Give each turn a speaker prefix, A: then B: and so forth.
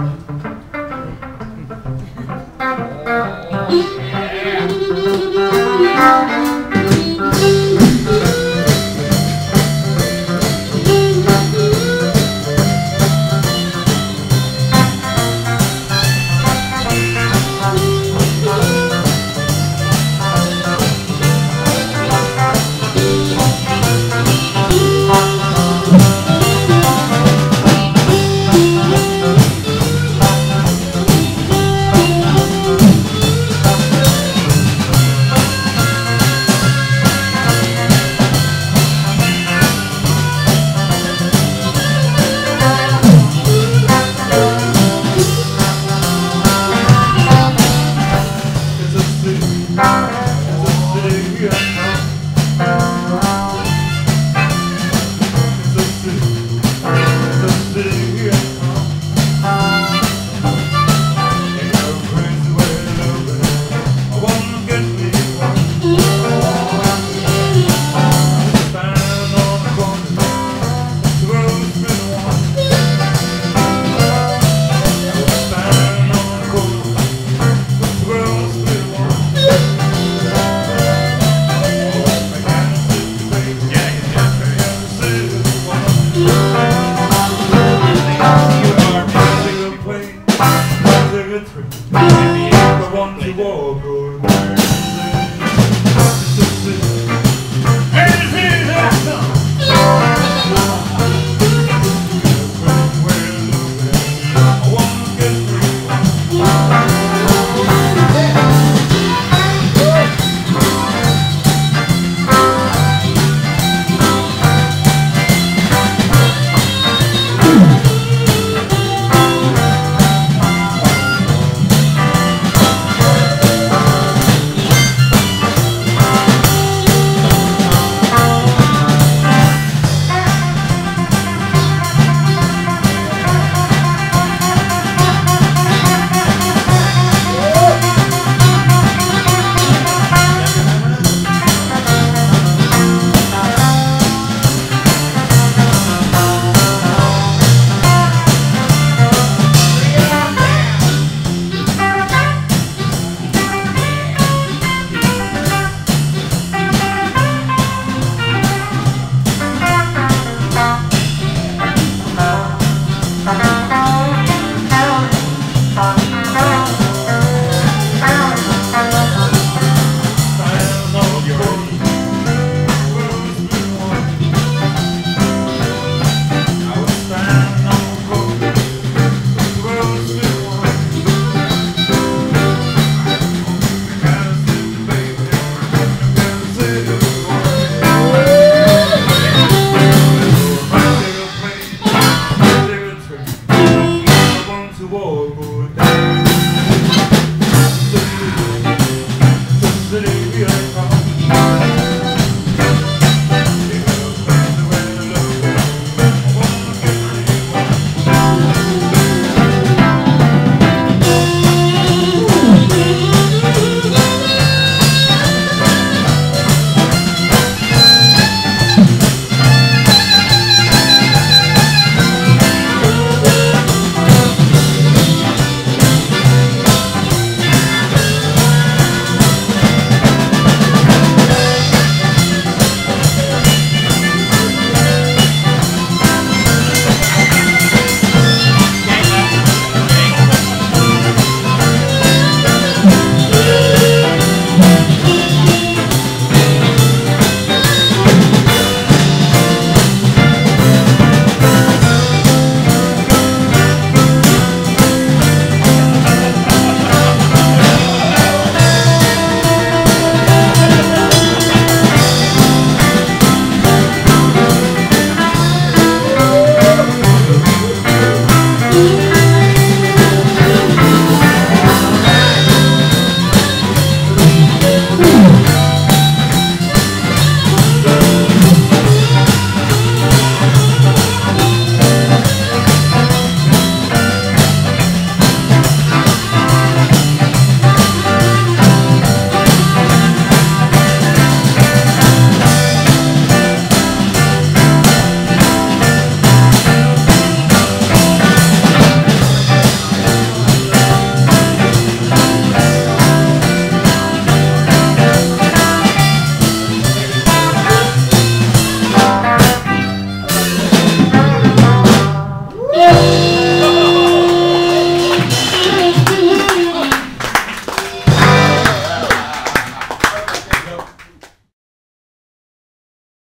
A: Música Thank you.